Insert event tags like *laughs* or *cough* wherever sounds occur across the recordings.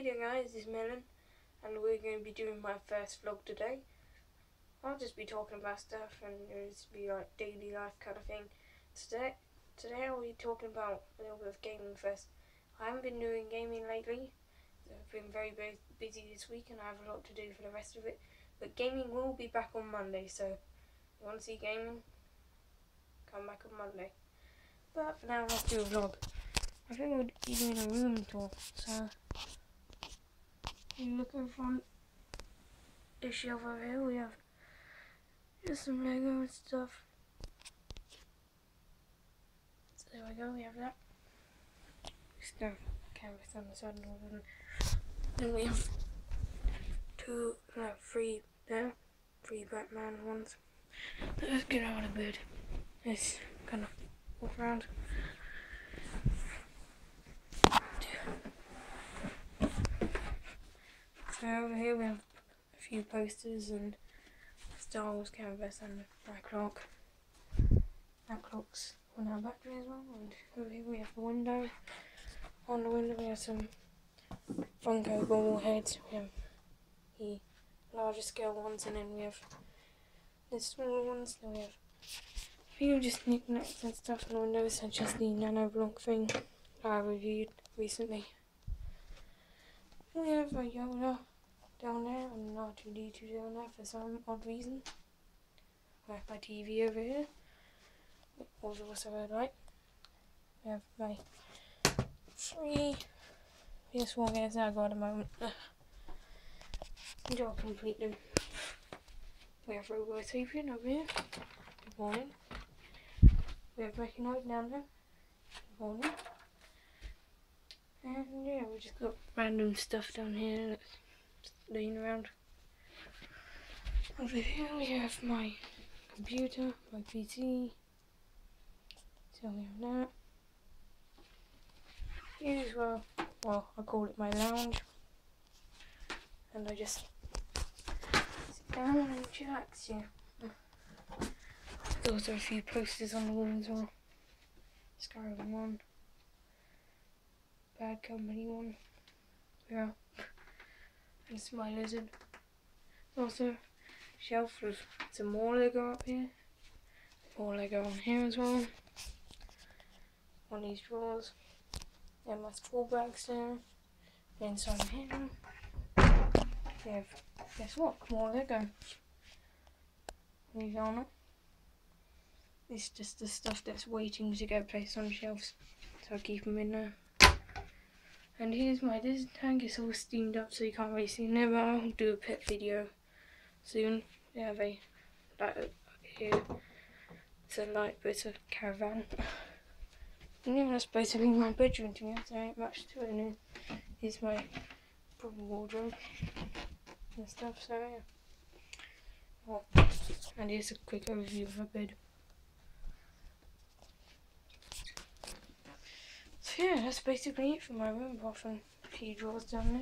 Hey guys, it's Melon and we're going to be doing my first vlog today. I'll just be talking about stuff and just be like daily life kind of thing. Today, today I'll be talking about a little bit of gaming first. I haven't been doing gaming lately. I've been very, very busy this week and I have a lot to do for the rest of it. But gaming will be back on Monday, so if you want to see gaming, come back on Monday. But for now, let's do a vlog. I think we'll be doing a room tour, so you front this shelf over here, we have just some Lego and stuff. So there we go, we have that. Go canvas on the side and then, we have two, no, three there, three Batman ones. Let's get out of bed. Let's kind of walk around. So over here we have a few posters and Star Wars canvas and Blacklock. Blacklock's on our battery as well. And over here we have a window. On the window we have some Funko ball heads. We have the larger scale ones and then we have the smaller ones. Then we have a few just knickknacks and stuff on the windows such as the nano block thing that I reviewed recently. We have a Yoda down there and an R2D2 down there for some odd reason. I have my TV over here, was also red light. We have my three PS4 games that I got at the moment. *sighs* Enjoy completely. We have Robo Sapien over here. Good morning. We have Meccanoid down there. Good morning. And yeah, we just got random stuff down here laying around. Over here we have my computer, my PC. So we have that. As well, well, I call it my lounge. And I just sit down and chillax here. There's also a few posters on the wall as well. Skyrim one. Bad Company one. Yeah and my lizard. Also, shelf with some more Lego up here. More Lego on here as well. On these drawers. And my school bags there. Inside here, we have, guess what, more Lego. These on it. It's just the stuff that's waiting to get placed on shelves. So I keep them in there. And here's my Disney tank, it's all steamed up so you can't really see it, but I'll do a pet video soon. They have a light here. It's a light, bit of caravan. And yeah, that's basically my bedroom to me. There ain't much to it. And here's my proper wardrobe and stuff. So yeah. And here's a quick overview of my bed. Yeah, that's basically it for my room, apart from a few drawers down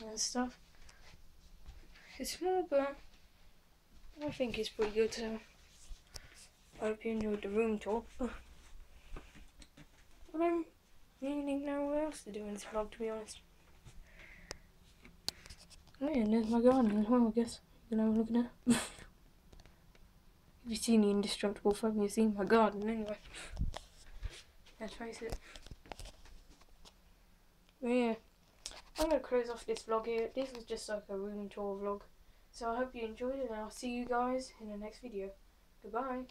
there and stuff. It's small, but I think it's pretty good, so I hope you enjoyed the room tour. *laughs* but I don't really know what else to do in this vlog, to be honest. Oh yeah, and there's my garden as well, I guess. You know I'm looking at. *laughs* if you've seen the indestructible phone, you've seen my garden anyway. Let's face it. Yeah, I'm to close off this vlog here. This was just like a room tour vlog. So I hope you enjoyed it and I'll see you guys in the next video. Goodbye.